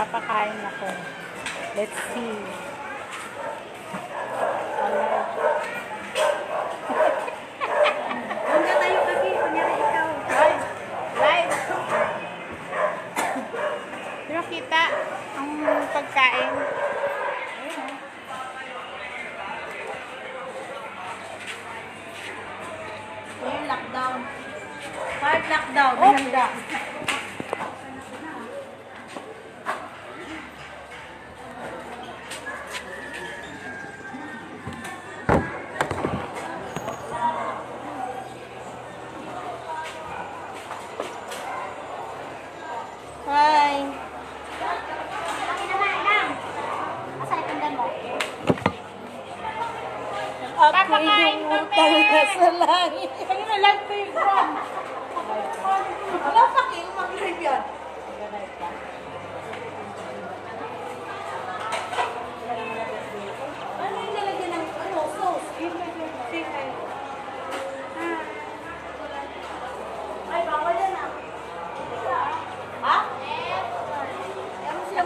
Papakain ako. Let's see. Hanggang tayo kasi, kunyari ikaw. Ay, live. Pero kita ang pagkain. Ngayon, lockdown. Hard lockdown. Oh. Handa. Ako yung utang na sa langit. Ano na lang ko yung Wala pa kayo mag-live yan. Ano yung ng ano, sauce? Ay, bawal yan ah. Ha? Kaya mo sila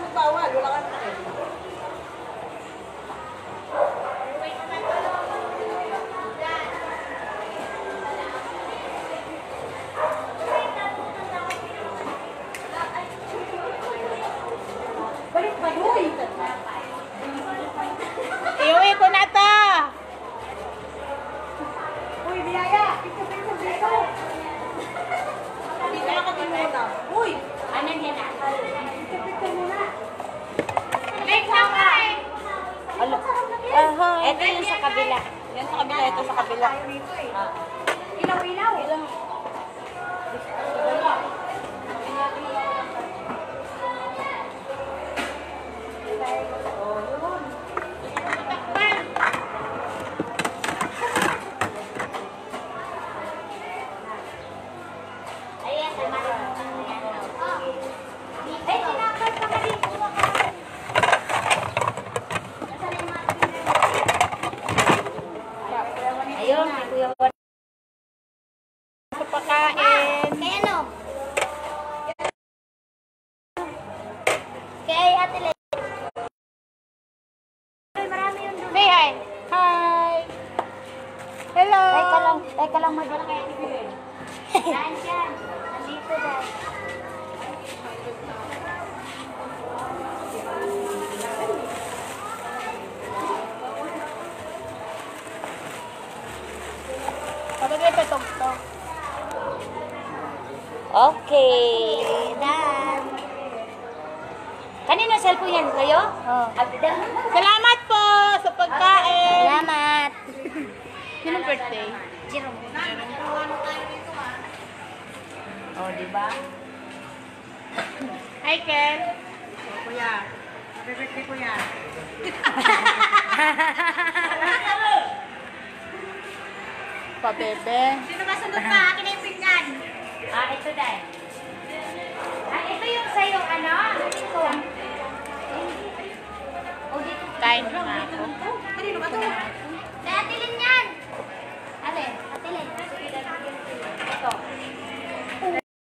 kabila. Yan sa kabila, ito sa kabila. Ilaw, ilaw! Ilaw. Sa pagkain. Kaya ano? Kay Ate Le. Ay, marami yun doon. Say hi. Hi. Hello. Teka lang, teka lang, madala. Saan siya? Nandito daw. Okay. Dan. Kanino cellphone yan? Kayo? Oh. Abdan. Salamat po sa pagkain. Salamat. Sino birthday? Jerome. Oh, di ba? Hi, Ken. Kuya, happy birthday kuya. Pa-bebe. Sino ba sundot pa? Akin na yung pinggan. Ah, ito dahil. Ah, ito yung sa'yo, ano? Ito. Kain na nga